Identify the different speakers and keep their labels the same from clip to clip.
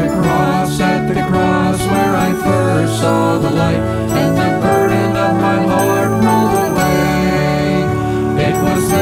Speaker 1: the cross, at the cross where I first saw the light, and the burden of my heart rolled away. It was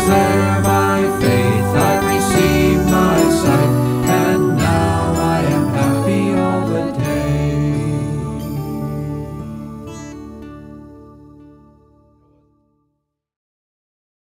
Speaker 1: Thursday.